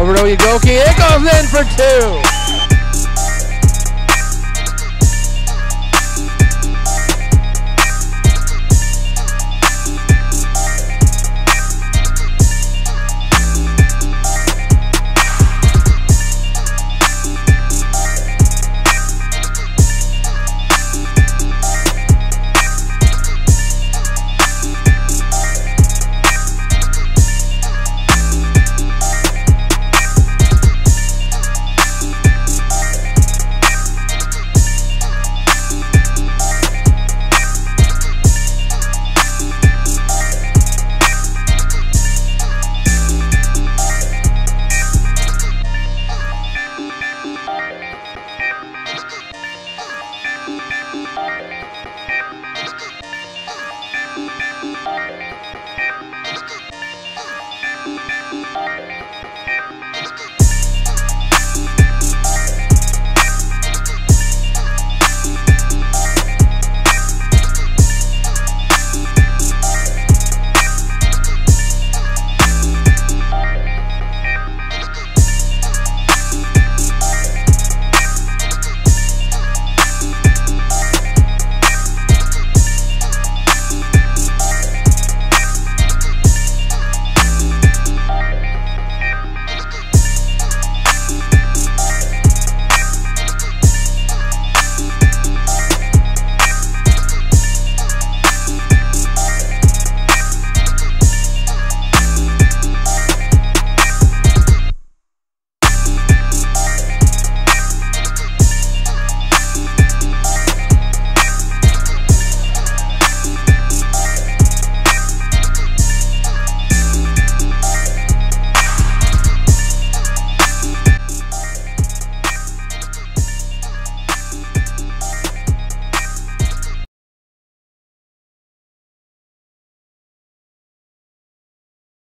Over to Ugoki. It goes in for two. Bye.